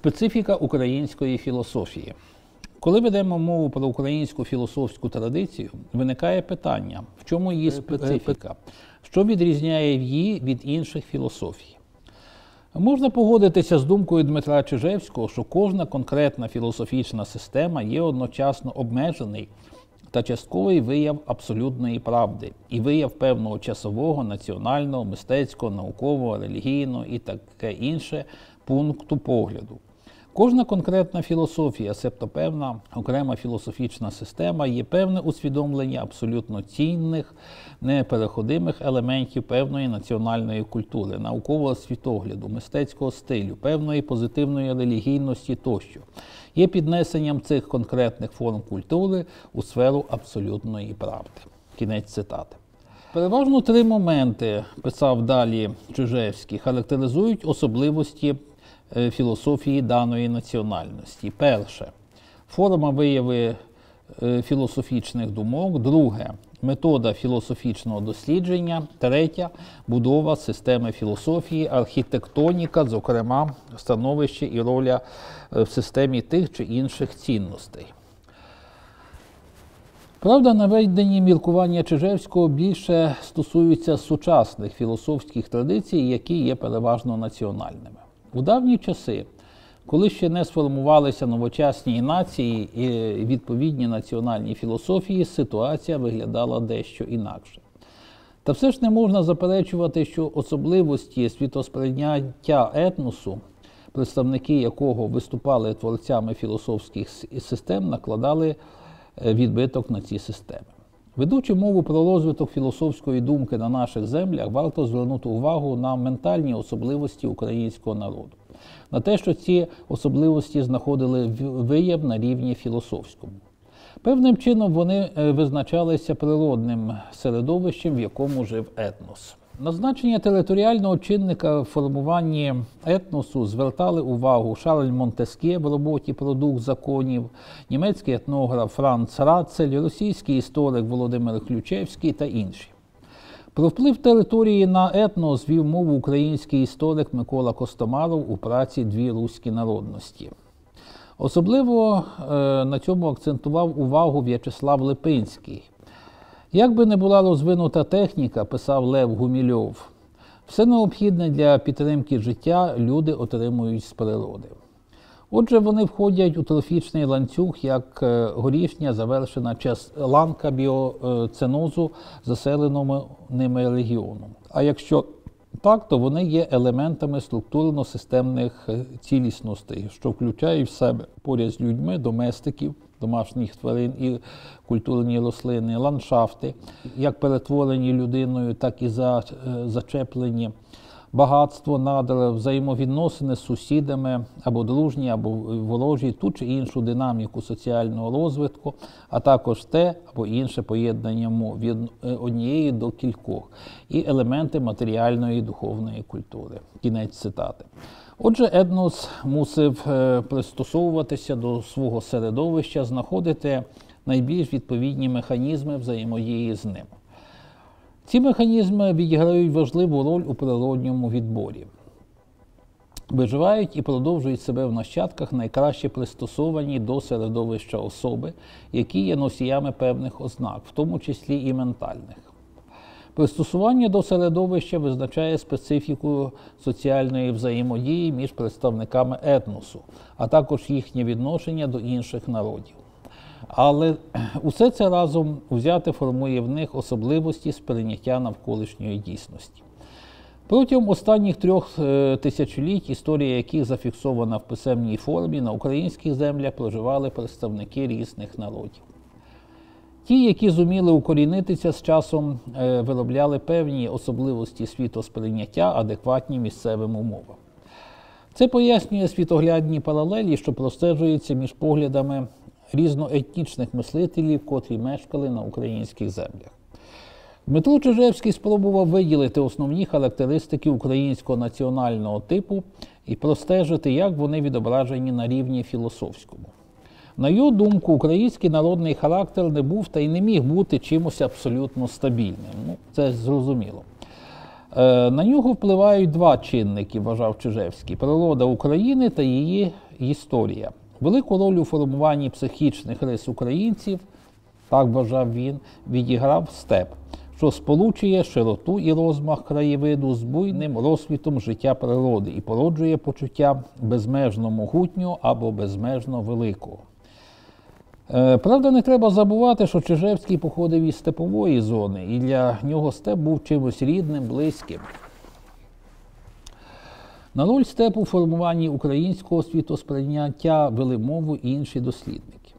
Специфіка української філософії. Коли ведемо мову про українську філософську традицію, виникає питання, в чому її специфіка, що відрізняє її від інших філософій. Можна погодитися з думкою Дмитра Чижевського, що кожна конкретна філософічна система є одночасно обмежений та частковий вияв абсолютної правди і вияв певного часового, національного, мистецького, наукового, релігійного і таке інше пункту погляду. Кожна конкретна філософія, себто певна окрема філософічна система, є певне усвідомлення абсолютно цінних, непереходимих елементів певної національної культури, наукового світогляду, мистецького стилю, певної позитивної релігійності тощо, є піднесенням цих конкретних форм культури у сферу абсолютної правди. Кінець цитати. Переважно три моменти, писав далі Чижевський, характеризують особливості філософії даної національності. Перше форма вияви е, філософічних думок, друге метода філософічного дослідження, третя будова системи філософії, архітектоніка, зокрема, становище і роля е, в системі тих чи інших цінностей. Правда, наведені міркування Чижевського більше стосуються сучасних філософських традицій, які є переважно національними. У давні часи, коли ще не сформувалися новочасні нації і відповідні національні філософії, ситуація виглядала дещо інакше. Та все ж не можна заперечувати, що особливості світосприйняття етносу, представники якого виступали творцями філософських систем, накладали е, відбиток на ці системи. Ведучи мову про розвиток філософської думки на наших землях, варто звернути увагу на ментальні особливості українського народу, на те, що ці особливості знаходили вияв на рівні філософському. Певним чином вони е, визначалися природним середовищем, в якому жив етнос. На значення територіального чинника в формуванні етносу звертали увагу Шарль Монтеске в роботі Продукт законів, німецький етнограф Франц Рацель, російський історик Володимир Ключевський та інші. Про вплив території на етнос вів мову український історик Микола Костомаров у праці Дві руські народності. Особливо е, на цьому акцентував увагу В'ячеслав Липинський. Як би не була розвинута техніка, писав Лев Гумільов, все необхідне для підтримки життя люди отримують з природи. Отже, вони входять у трофічний ланцюг як е, горішня завершена ланка біоценозу заселеному ними регіону. А якщо так, то вони є елементами структурно-системних е, цілісностей, що включають в себе поряд з людьми, доместиків домашніх тварин і культурні рослини, ландшафти, як перетворені людиною, так і е, зачеплені. Багатство надр, взаємовідносини з сусідами або дружні, або ворожі, ту чи іншу динаміку соціального розвитку, а також те або інше поєднання мов від е, однієї до кількох, і елементи матеріальної і духовної культури. Кінець цитати. Отже, Еднос мусив е, пристосовуватися до свого середовища, знаходити найбільш відповідні механізми взаємодії з ним. Ці механізми відіграють важливу роль у природньому відборі. Виживають і продовжують себе в нащадках найкраще пристосовані до середовища особи, які є носіями певних ознак, в тому числі і ментальних. Пристосування до середовища визначає специфіку соціальної взаємодії між представниками етносу, а також їхнє відношення до інших народів. Але усе це разом взяти формує в них особливості сприйняття навколишньої дійсності. Протягом останніх трьох е, тисячоліть, історія яких зафіксована в писемній формі, на українських землях проживали представники різних народів. Ті, які зуміли укорінитися з часом, е, виробляли певні особливості світосприйняття, адекватні місцевим умовам. Це пояснює світоглядні паралелі, що простежуються між поглядами різноетнічних мислителів, котрі мешкали на українських землях. Дмитро Чижевський спробував виділити основні характеристики українського національного типу і простежити, як вони відображені на рівні філософському. На його думку, український народний характер не був та й не міг бути чимось абсолютно стабільним. Ну, Це зрозуміло. Е, на нього впливають два чинники, вважав Чижевський природа України та її історія. Велику роль у формуванні психічних рис українців, так вважав він, відіграв степ, що сполучує широту і розмах краєвиду з буйним розсвітом життя природи і породжує почуття безмежно могутнього або безмежно великого. Е, Правда, не треба забувати, що Чижевський походив із степової зони, і для нього степ був чимось рідним, близьким. На роль степу у формуванні українського світосприйняття вели мову і інші дослідники.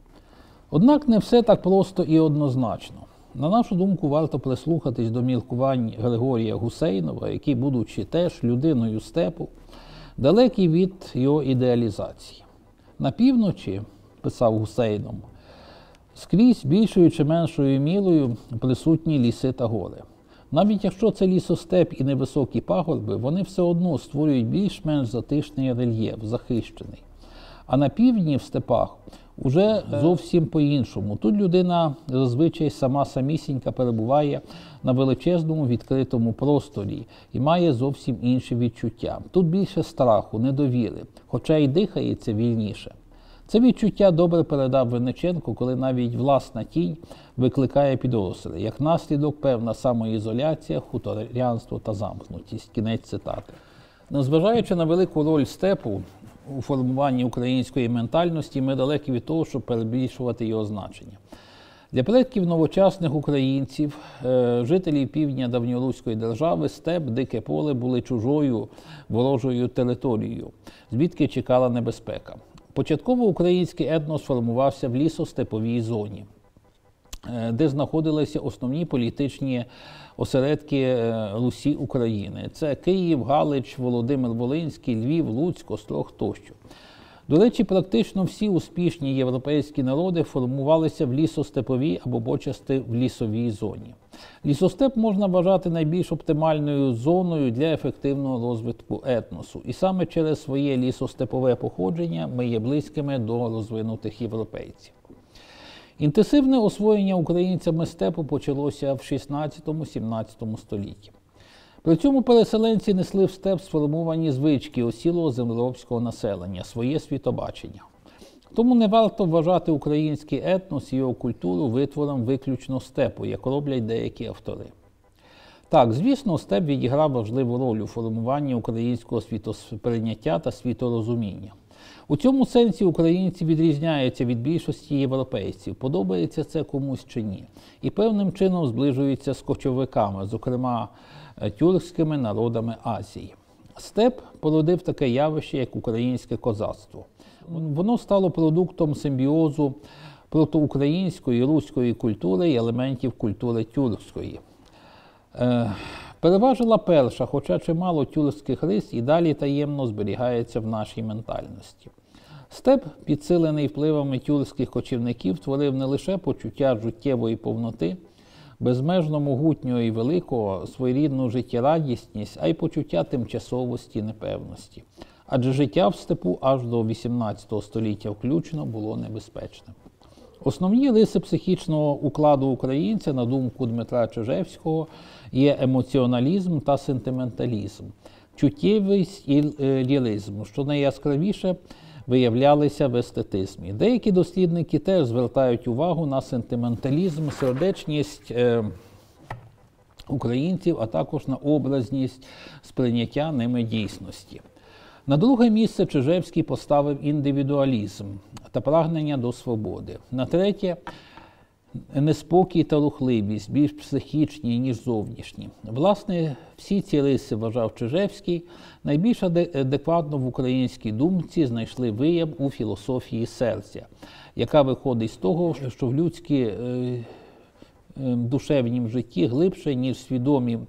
Однак не все так просто і однозначно. На нашу думку, варто прислухатись до міркувань Григорія Гусейнова, який, будучи теж людиною степу, далекий від його ідеалізації. На півночі, писав Гусейном, скрізь більшою чи меншою мірою присутні ліси та гори. Навіть якщо це лісостеп і невисокі пагорби, вони все одно створюють більш-менш затишний рельєф, захищений. А на півдні в степах уже зовсім по-іншому. Тут людина зазвичай сама самісінька перебуває на величезному відкритому просторі і має зовсім інші відчуття. Тут більше страху, недовіри, хоча й дихається вільніше. Це відчуття добре передав Винниченко, коли навіть власна тінь викликає підозри, як наслідок певна самоізоляція, хуторянство та замкнутість. Кінець цитати. Незважаючи на велику роль степу у формуванні української ментальності, ми далекі від того, щоб перебільшувати його значення. Для предків новочасних українців, е, жителів півдня давньоруської держави, степ, дике поле були чужою ворожою територією, звідки чекала небезпека. Початково український етнос формувався в лісостеповій зоні, е, де знаходилися основні політичні осередки е, Русі України. Це Київ, Галич, Володимир Волинський, Львів, Луцьк, Острог тощо. До речі, практично всі успішні європейські народи формувалися в лісостеповій або почасти в лісовій зоні. Лісостеп можна вважати найбільш оптимальною зоною для ефективного розвитку етносу. І саме через своє лісостепове походження ми є близькими до розвинутих європейців. Інтенсивне освоєння українцями степу почалося в 16-17 столітті. При цьому переселенці несли в степ сформовані звички осілого землеробського населення, своє світобачення. Тому не варто вважати український етнос і його культуру витвором виключно степу, як роблять деякі автори. Так, звісно, степ відіграв важливу роль у формуванні українського світосприйняття та світорозуміння. У цьому сенсі українці відрізняються від більшості європейців, подобається це комусь чи ні, і певним чином зближуються з кочовиками, зокрема тюркськими народами Азії. Степ породив таке явище, як українське козацтво. Воно стало продуктом симбіозу протоукраїнської і руської культури і елементів культури тюркської. Е, Переважила перша, хоча чимало тюркських рис і далі таємно зберігається в нашій ментальності. Степ, підсилений впливами тюркських кочівників, творив не лише почуття життєвої повноти, безмежно могутнього і великого, своєрідну життєрадісність, а й почуття тимчасовості і непевності. Адже життя в степу аж до XVIII століття включно було небезпечним. Основні риси психічного укладу українця, на думку Дмитра Чижевського, є емоціоналізм та сентименталізм, чуттєвість і ліризм, що найяскравіше виявлялися в естетизмі. Деякі дослідники теж звертають увагу на сентименталізм, сердечність е, українців, а також на образність сприйняття ними дійсності. На друге місце Чижевський поставив індивідуалізм та прагнення до свободи. На третє неспокій та рухливість, більш психічні, ніж зовнішні. Власне, всі ці риси, вважав Чижевський, найбільш адекватно в українській думці знайшли вияв у філософії серця, яка виходить з того, що в людській е, е, душевнім житті глибше, ніж свідомі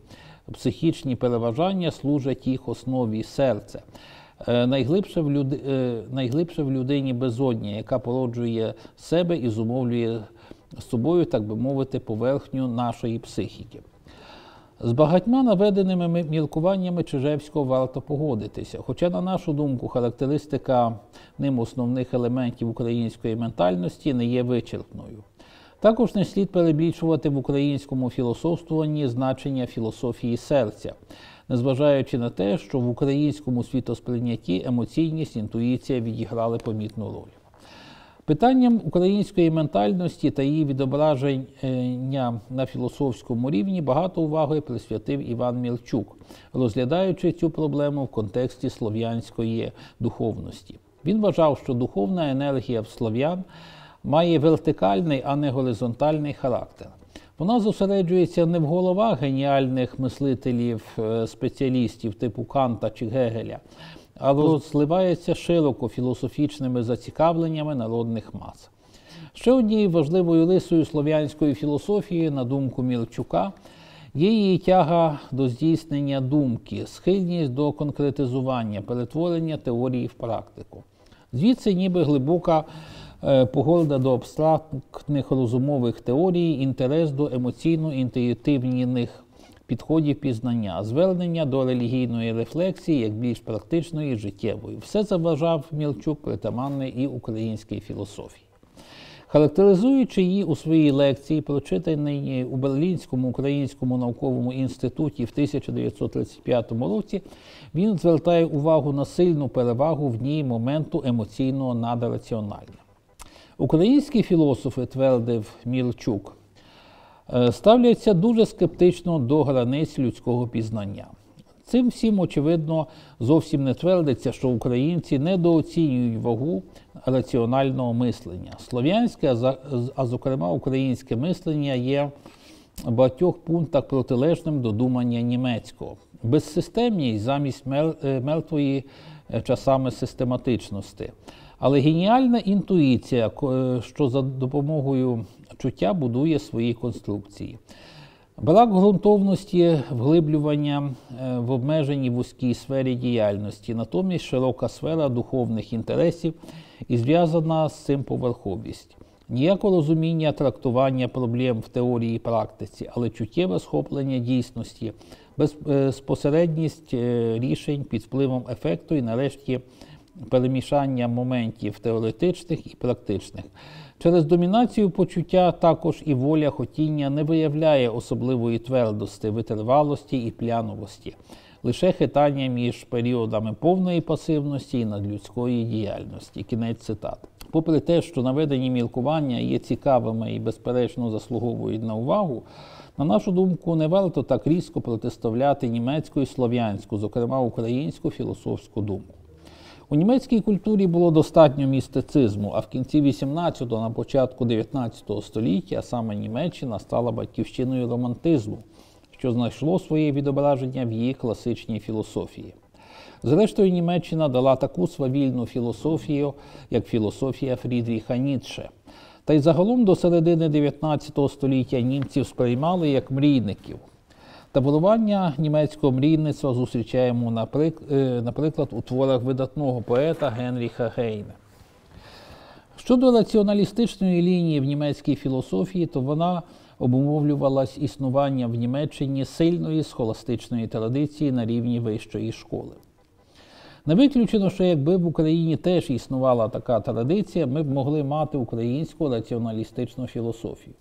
психічні переважання, служать їх основі серця. Е, найглибше в, люд... найглибше в людині безодня, яка породжує себе і зумовлює з собою, так би мовити, поверхню нашої психіки. З багатьма наведеними міркуваннями Чижевського варто погодитися, хоча, на нашу думку, характеристика ним основних елементів української ментальності не є вичерпною. Також не слід перебільшувати в українському філософствуванні значення філософії серця. незважаючи на те, що в українському світосприйнятті емоційність, інтуїція відіграли помітну роль. Питанням української ментальності та її відображення на філософському рівні багато уваги присвятив Іван Мілчук, розглядаючи цю проблему в контексті слов'янської духовності. Він вважав, що духовна енергія в слов'ян має вертикальний, а не горизонтальний характер. Вона зосереджується не в головах геніальних мислителів, е, спеціалістів типу Канта чи Гегеля, а розливається широко філософічними зацікавленнями народних мас. Ще однією важливою рисою слов'янської філософії, на думку Мілчука, є її тяга до здійснення думки, схильність до конкретизування, перетворення теорії в практику. Звідси ніби глибока е, погода до абстрактних розумових теорій, інтерес до емоційно-інтуїтивних підходів пізнання, звернення до релігійної рефлексії як більш практичної, життєвої. Все заважав Мілчук притаманне і українській філософії. Характеризуючи її у своїй лекції, прочитаній у Берлінському українському науковому інституті в 1935 році, він звертає увагу на сильну перевагу в ній моменту емоційного над раціональним. Українські філософи, твердив Мілчук, ставляться дуже скептично до границь людського пізнання. Цим всім, очевидно, зовсім не твердиться, що українці недооцінюють вагу раціонального мислення. Слов'янське, а зокрема, українське мислення є в багатьох пунктах протилежним до думання німецького. Безсистемність замість е, мертвої е, часами систематичності. Але геніальна інтуїція, що за допомогою чуття будує свої конструкції. Брак ґрунтовності вглиблювання е, в обмеженій вузькій сфері діяльності, натомість широка сфера духовних інтересів і зв'язана з цим поверховість. Ніякого розуміння трактування проблем в теорії і практиці, але чуттєве схоплення дійсності, безпосередність е, рішень під впливом ефекту і, нарешті, перемішання моментів теоретичних і практичних. Через домінацію почуття також і воля хотіння не виявляє особливої твердості, витривалості і пляновості, лише хитання між періодами повної пасивності і надлюдської діяльності. Кінець цитат. Попри те, що наведені мілкування є цікавими і, безперечно, заслуговують на увагу, на нашу думку, не варто так різко протиставляти німецьку і слов'янську, зокрема українську філософську думку. У німецькій культурі було достатньо містицизму, а в кінці 18-го, на початку 19 століття, саме Німеччина стала батьківщиною романтизму, що знайшло своє відображення в її класичній філософії. Зрештою, Німеччина дала таку свавільну філософію, як філософія Фрідріха Ніцше. Та й загалом до середини 19 століття німців сприймали як мрійників. Таборування німецького мрійництва зустрічаємо, е, наприклад, у творах видатного поета Генріха Гейна. Щодо раціоналістичної лінії в німецькій філософії, то вона обумовлювалась існування в Німеччині сильної схоластичної традиції на рівні вищої школи. Не виключено, що якби в Україні теж існувала така традиція, ми б могли мати українську раціоналістичну філософію.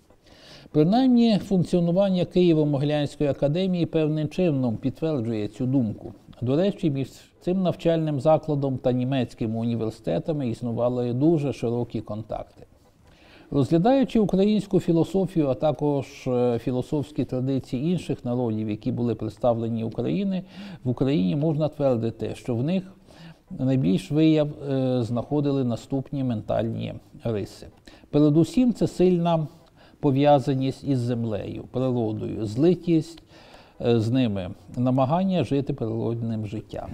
Принаймні, функціонування Києво-Могилянської академії певним чином підтверджує цю думку. До речі, між цим навчальним закладом та німецькими університетами існували дуже широкі контакти. Розглядаючи українську філософію, а також е, філософські традиції інших народів, які були представлені Україні, в Україні можна твердити, що в них найбільш вияв е, знаходили наступні ментальні риси. Передусім, це сильна пов'язаність із землею, природою, злитість е, з ними, намагання жити природним життям.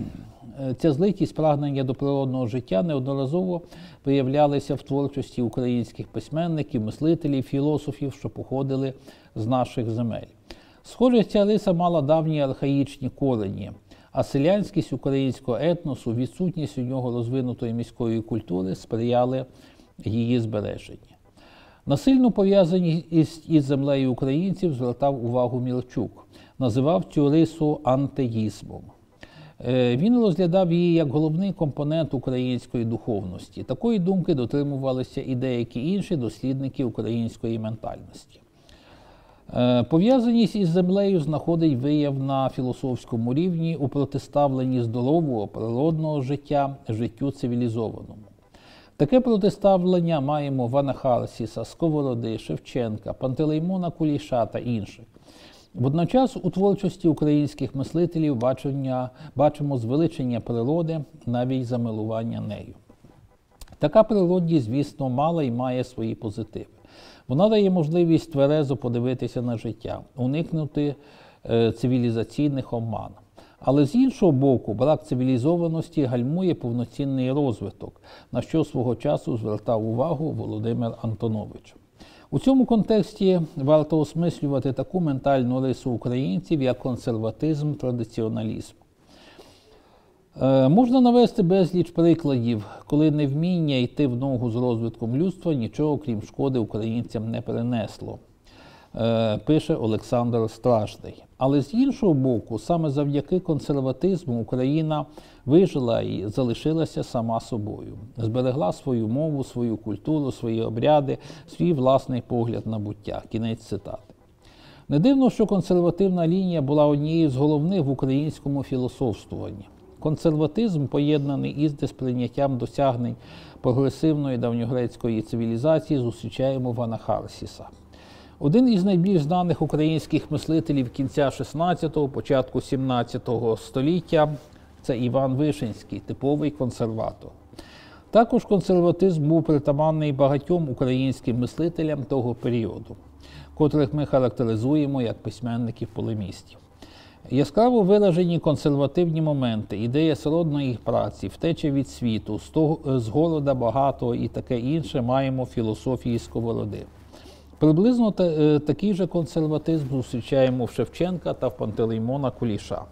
Е, ця злитість прагнення до природного життя неодноразово виявлялися в творчості українських письменників, мислителів, філософів, що походили з наших земель. Схоже, ця риса мала давні архаїчні корені, а селянськість українського етносу, відсутність у нього розвинутої міської культури сприяли її збереженні. Насильно пов'язані із, землею українців звертав увагу Мілчук, називав цю рису антеїзмом. Е, він розглядав її як головний компонент української духовності. Такої думки дотримувалися і деякі інші дослідники української ментальності. Е, пов'язаність із землею знаходить вияв на філософському рівні у протиставленні здорового природного життя життю цивілізованому. Таке протиставлення маємо в Анахарсіса, Сковороди, Шевченка, Пантелеймона Куліша та інших. Водночас у творчості українських мислителів бачення, бачимо звеличення природи, навіть замилування нею. Така природність, звісно, мала і має свої позитиви. Вона дає можливість тверезо подивитися на життя, уникнути е, цивілізаційних обман. Але з іншого боку, брак цивілізованості гальмує повноцінний розвиток, на що свого часу звертав увагу Володимир Антонович. У цьому контексті варто осмислювати таку ментальну рису українців, як консерватизм, традиціоналізм. Е, можна навести безліч прикладів, коли невміння йти в ногу з розвитком людства нічого крім шкоди українцям не перенесло. Е, пише Олександр Страшний. Але з іншого боку, саме завдяки консерватизму Україна вижила і залишилася сама собою, зберегла свою мову, свою культуру, свої обряди, свій власний погляд на буття. Кінець цитати. Не дивно, що консервативна лінія була однією з головних в українському філософствуванні. Консерватизм, поєднаний із дисприйняттям досягнень прогресивної давньогрецької цивілізації, зустрічаємо в Анахарсіса. Один із найбільш знаних українських мислителів кінця 16-го, початку 17-го століття це Іван Вишинський, типовий консерватор. Також консерватизм був притаманний багатьом українським мислителям того періоду, котрих ми характеризуємо як письменників-полемістів. Яскраво виражені консервативні моменти, ідея сродної праці, втеча від світу, з голода багатого і таке інше маємо в філософії сковороди. Приблизно е, такий же консерватизм зустрічаємо в Шевченка та в Пантелеймона Куліша.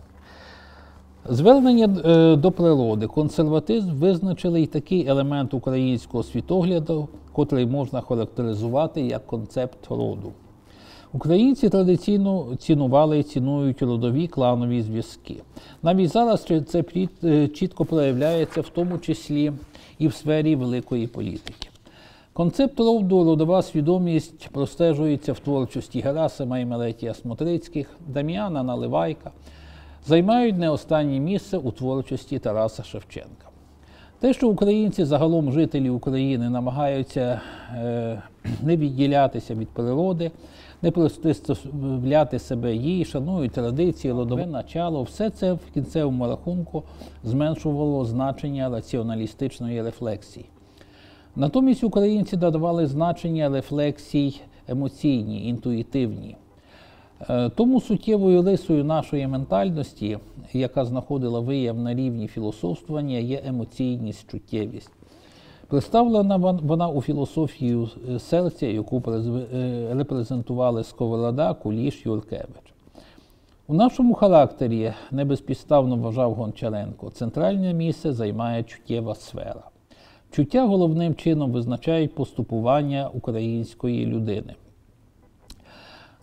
Звернення е, до природи, консерватизм визначили й такий елемент українського світогляду, котрий можна характеризувати як концепт роду. Українці традиційно цінували і цінують родові кланові зв'язки. Навіть зараз це е, чітко проявляється, в тому числі і в сфері великої політики. Концепт роду родова свідомість простежується в творчості Герасима і Мелетія Смотрицьких, Дам'яна Наливайка, займають не останнє місце у творчості Тараса Шевченка. Те, що українці, загалом жителі України, намагаються е, не відділятися від природи, не протиставляти себе їй, шанують традиції, родове начало, все це в кінцевому рахунку зменшувало значення раціоналістичної рефлексії. Натомість українці додавали значення рефлексій емоційні, інтуїтивні. Е, тому суттєвою рисою нашої ментальності, яка знаходила вияв на рівні філософствування, є емоційність, чуттєвість. Представлена вона у філософію е, серця, яку е, репрезентували Сковорода, Куліш, Юркевич. У нашому характері, не безпідставно вважав Гончаренко, центральне місце займає чуттєва сфера. Чуття головним чином визначають поступування української людини.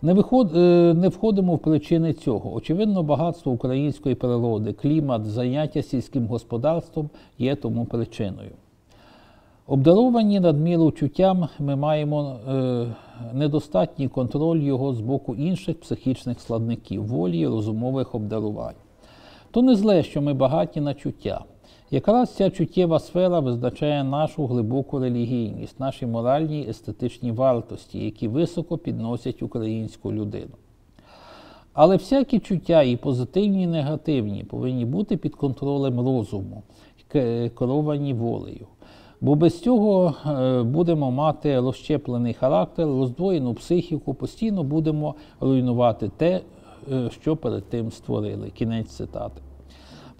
Не виход, е, не входимо в причини цього. Очевидно, багатство української природи, клімат, заняття сільським господарством є тому причиною. Обдаровані надміру чуттям ми маємо е, недостатній контроль його з боку інших психічних складників, волі розумових обдарувань. То не зле, що ми багаті на чуття. Якраз ця чуттєва сфера визначає нашу глибоку релігійність, наші моральні і естетичні вартості, які високо підносять українську людину. Але всякі чуття, і позитивні, і негативні, повинні бути під контролем розуму, керовані волею. Бо без цього е, будемо мати розщеплений характер, роздвоєну психіку, постійно будемо руйнувати те, е, що перед тим створили. Кінець цитати.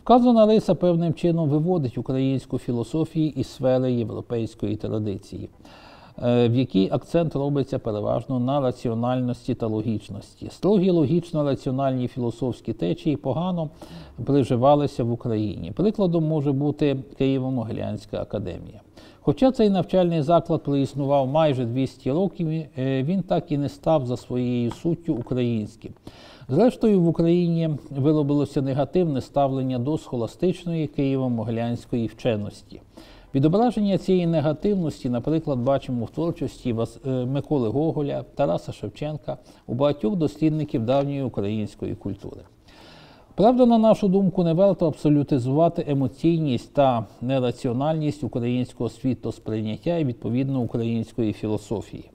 Вказана риса певним чином виводить українську філософію із сфери європейської традиції, е, в якій акцент робиться переважно на раціональності та логічності. Строгі логічно-раціональні філософські течії погано приживалися в Україні. Прикладом може бути Києво-Могилянська академія. Хоча цей навчальний заклад проіснував майже 200 років, е, він так і не став за своєю суттю українським. Зрештою, в Україні виробилося негативне ставлення до схоластичної Києво-Могилянської вченості. Відображення цієї негативності, наприклад, бачимо в творчості е, Миколи Гоголя, Тараса Шевченка, у багатьох дослідників давньої української культури. Правда, на нашу думку, не варто абсолютизувати емоційність та нераціональність українського світосприйняття і відповідно української філософії.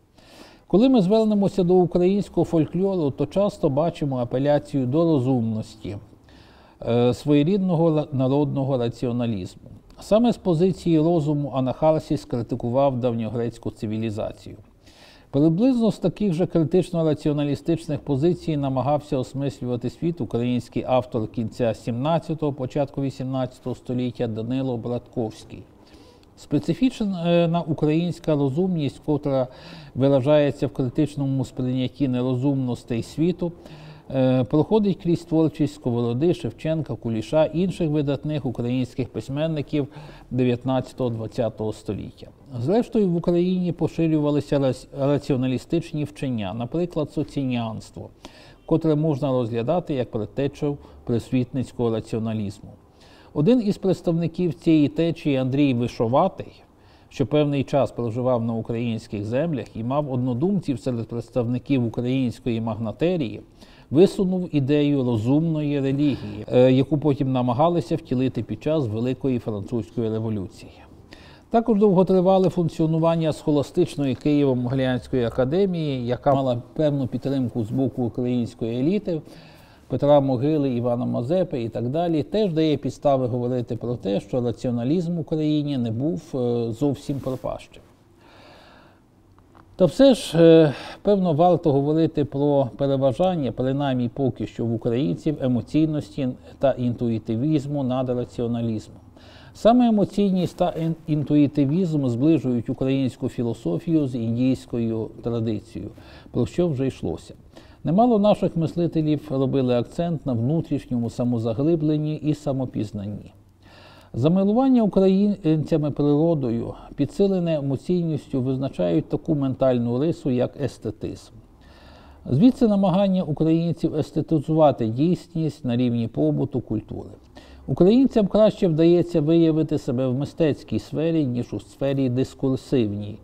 Коли ми звернемося до українського фольклору, то часто бачимо апеляцію до розумності, е, своєрідного народного раціоналізму. Саме з позиції розуму Анахарсіс критикував давньогрецьку цивілізацію. Приблизно з таких же критично-раціоналістичних позицій намагався осмислювати світ український автор кінця 17-го, початку 18 століття Данило Братковський. Специфічна українська розумність, котра виражається в критичному сприйнятті нерозумностей світу, е, проходить крізь творчість Сковороди, Шевченка, Куліша, інших видатних українських письменників 19-20 століття. Зрештою, в Україні поширювалися раціоналістичні вчення, наприклад, соцініанство, котре можна розглядати як предтечу просвітницького раціоналізму. Один із представників цієї течії Андрій Вишоватий, що певний час проживав на українських землях і мав однодумців серед представників української магнатерії, висунув ідею розумної релігії, е, яку потім намагалися втілити під час Великої французької революції. Також довготривале функціонування схоластичної Києво-Могилянської академії, яка мала певну підтримку з боку української еліти, Петра Могили, Івана Мазепи і так далі, теж дає підстави говорити про те, що раціоналізм в Україні не був е, зовсім пропащим. Та все ж, е, певно, варто говорити про переважання, принаймні поки що в українців, емоційності та інтуїтивізму над раціоналізмом. Саме емоційність та інтуїтивізм зближують українську філософію з індійською традицією, про що вже йшлося. Немало наших мислителів робили акцент на внутрішньому самозаглибленні і самопізнанні. Замилування українцями природою, підсилене емоційністю, визначають таку ментальну рису, як естетизм. Звідси намагання українців естетизувати дійсність на рівні побуту культури. Українцям краще вдається виявити себе в мистецькій сфері, ніж у сфері дискурсивній,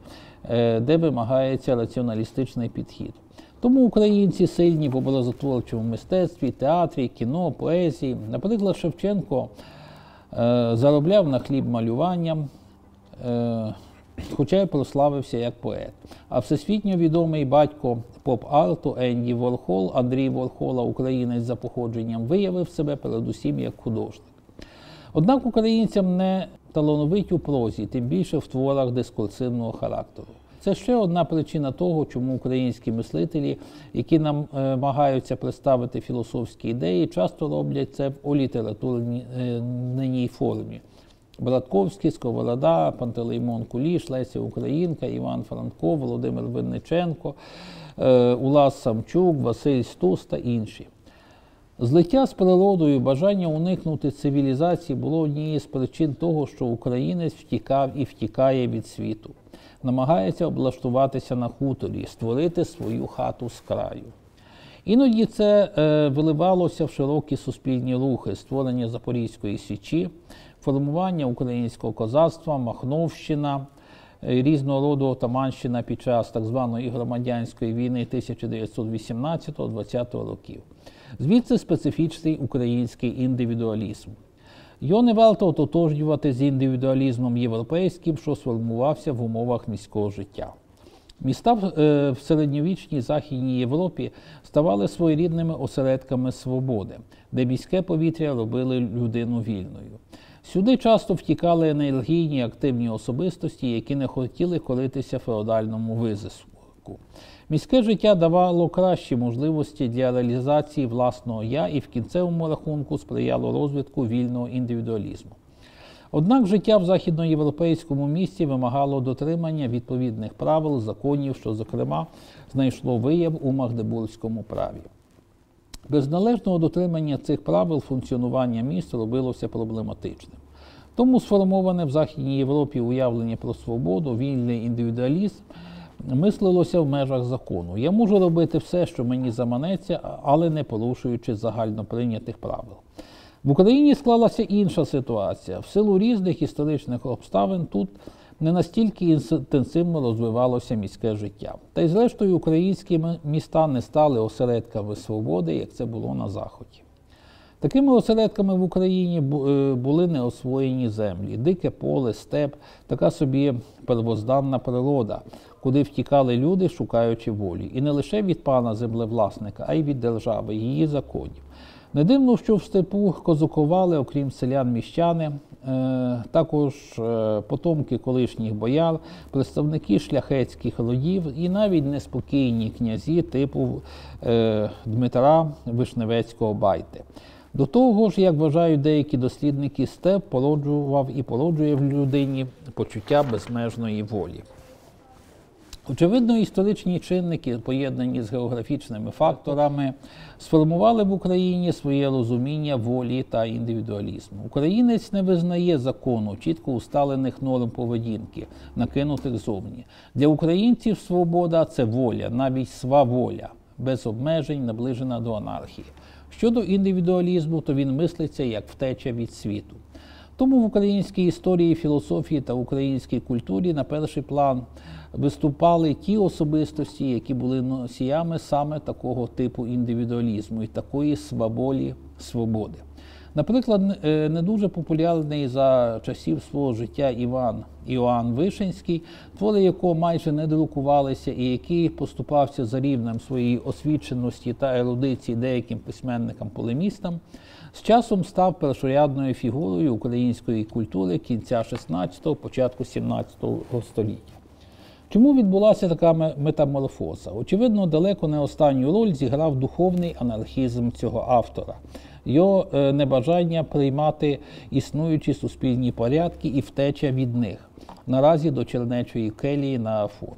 е, де вимагається раціоналістичний підхід. Тому українці сильні в образотворчому мистецтві, театрі, кіно, поезії. Наприклад, Шевченко е, заробляв на хліб малюванням, е, хоча й прославився як поет. А всесвітньо відомий батько поп-арту Енді Ворхол, Андрій Ворхола, українець за походженням, виявив себе передусім як художник. Однак українцям не талановить у прозі, тим більше в творах дискурсивного характеру. Це ще одна причина того, чому українські мислителі, які е, намагаються представити філософські ідеї, часто роблять це в олітературній формі. Братковський, Сковорода, Пантелеймон Куліш, Леся Українка, Іван Франко, Володимир Винниченко, е, Улас Самчук, Василь Стус та інші. Злиття з природою, бажання уникнути цивілізації було однією з причин того, що українець втікав і втікає від світу, намагається облаштуватися на хуторі, створити свою хату з краю. Іноді це е, виливалося в широкі суспільні рухи, створення Запорізької січі, формування українського козацтва, Махновщина, е, різного роду отаманщина під час так званої громадянської війни 1918-20 років. Звідси специфічний український індивідуалізм. Його не варто ототожнювати з індивідуалізмом європейським, що сформувався в умовах міського життя. Міста в, е, середньовічній Західній Європі ставали своєрідними осередками свободи, де міське повітря робили людину вільною. Сюди часто втікали енергійні активні особистості, які не хотіли коритися феодальному визиску. Міське життя давало кращі можливості для реалізації власного я і в кінцевому рахунку сприяло розвитку вільного індивідуалізму. Однак життя в західноєвропейському місті вимагало дотримання відповідних правил, законів, що, зокрема, знайшло вияв у Магдебурзькому праві. Без належного дотримання цих правил функціонування міст робилося проблематичним. Тому сформоване в Західній Європі уявлення про свободу, вільний індивідуалізм мислилося в межах закону. Я можу робити все, що мені заманеться, але не порушуючи загально прийнятих правил. В Україні склалася інша ситуація. В силу різних історичних обставин тут не настільки інтенсивно розвивалося міське життя. Та й зрештою українські міста не стали осередками свободи, як це було на Заході. Такими осередками в Україні е, були неосвоєні землі, дике поле, степ, така собі первозданна природа, куди втікали люди, шукаючи волі. І не лише від пана землевласника, а й від держави, її законів. Не дивно, що в степу козакували, окрім селян міщани, е, також е, потомки колишніх бояр, представники шляхетських родів і навіть неспокійні князі типу Дмитра Вишневецького Байте. До того ж, як вважають деякі дослідники, степ породжував і породжує в людині почуття безмежної волі. Очевидно, історичні чинники, поєднані з географічними факторами, сформували в Україні своє розуміння волі та індивідуалізму. Українець не визнає закону, чітко усталених норм поведінки, накинутих зовні. Для українців свобода це воля, навіть сваволя, без обмежень, наближена до анархії. Щодо індивідуалізму, то він мислиться як втеча від світу. Тому в українській історії, філософії та українській культурі на перший план виступали ті особистості, які були носіями саме такого типу індивідуалізму і такої сваболі свободи. Наприклад, е, не дуже популярний за часів свого життя Іван Іоанн Вишенський, твори якого майже не друкувалися, і який поступався за рівнем своєї освіченості та ерудиції деяким письменникам-полемістам, з часом став першорядною фігурою української культури кінця 16-го, початку 17-го століття. Чому відбулася така метаморфоза? Очевидно, далеко не останню роль зіграв духовний анархізм цього автора, його е, небажання приймати існуючі суспільні порядки і втеча від них, наразі до чернечої келії на Афон.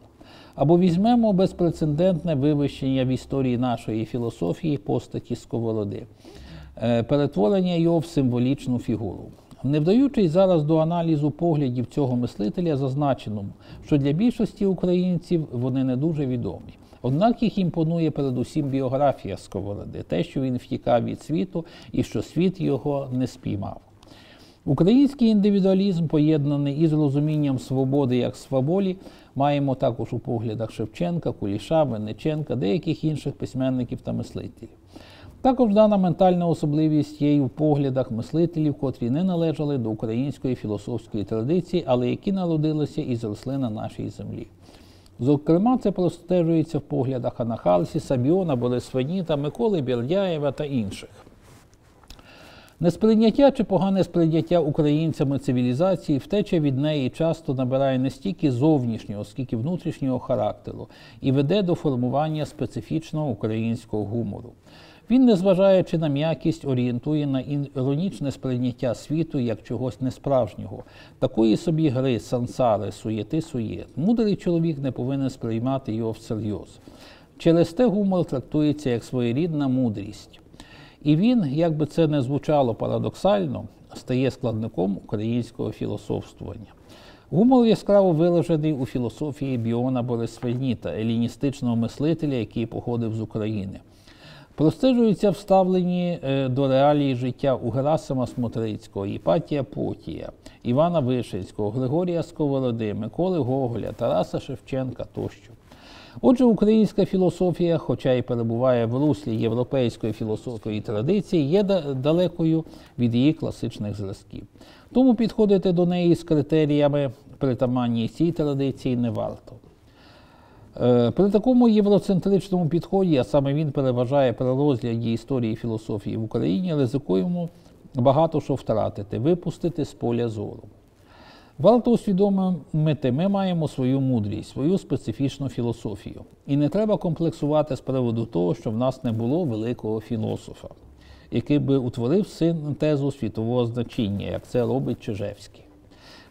Або візьмемо безпрецедентне вивищення в історії нашої філософії постаті Сковороди, е, перетворення його в символічну фігуру. Не вдаючись зараз до аналізу поглядів цього мислителя, зазначено, що для більшості українців вони не дуже відомі. Однак їх імпонує передусім біографія Сковороди, те, що він втікав від світу і що світ його не спіймав. Український індивідуалізм, поєднаний із розумінням свободи як сваволі, маємо також у поглядах Шевченка, Куліша, Венеченка, деяких інших письменників та мислителів. Також дана ментальна особливість є й у поглядах мислителів, котрі не належали до української філософської традиції, але які народилися і зросли на нашій землі. Зокрема, це простежується в поглядах Анахалсі, Сабіона, Болесвеніта, Миколи Бірдяєва та інших. Несприйняття чи погане сприйняття українцями цивілізації втеча від неї часто набирає не стільки зовнішнього, скільки внутрішнього характеру і веде до формування специфічного українського гумору. Він, незважаючи на м'якість, орієнтує на іронічне сприйняття світу як чогось несправжнього, такої собі гри, сансари, суєти суєт. Мудрий чоловік не повинен сприймати його всерйоз. Через те гумор трактується як своєрідна мудрість. І він, як би це не звучало парадоксально, стає складником українського філософствування. Гумор яскраво виражений у філософії Біона Борисвельніта, еліністичного мислителя, який походив з України. Простежуються вставлені е, до реалії життя у Герасима Смотрицького, Іпатія Потія, Івана Вишинського, Григорія Сковороди, Миколи Гоголя, Тараса Шевченка тощо. Отже, українська філософія, хоча й перебуває в руслі європейської філософської традиції, є далекою від її класичних зразків. Тому підходити до неї з критеріями притаманні цій традиції не варто. Е, при такому євроцентричному підході, а саме він переважає при розгляді історії філософії в Україні, ризикуємо багато що втратити, випустити з поля зору. Варто усвідомити, ми маємо свою мудрість, свою специфічну філософію. І не треба комплексувати з приводу того, що в нас не було великого філософа, який би утворив синтезу світового значення, як це робить Чижевський.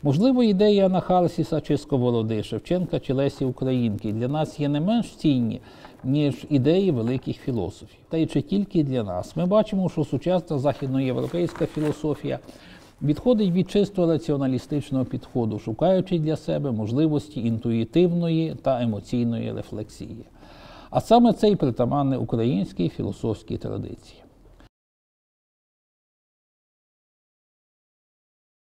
Можливо, ідея Анахарсіса чи Сковороди, Шевченка чи Лесі Українки для нас є не менш цінні, ніж ідеї великих філософів. Та й чи тільки для нас. Ми бачимо, що сучасна західноєвропейська філософія відходить від чисто раціоналістичного підходу, шукаючи для себе можливості інтуїтивної та емоційної рефлексії. А саме це й притаманне українській філософській традиції.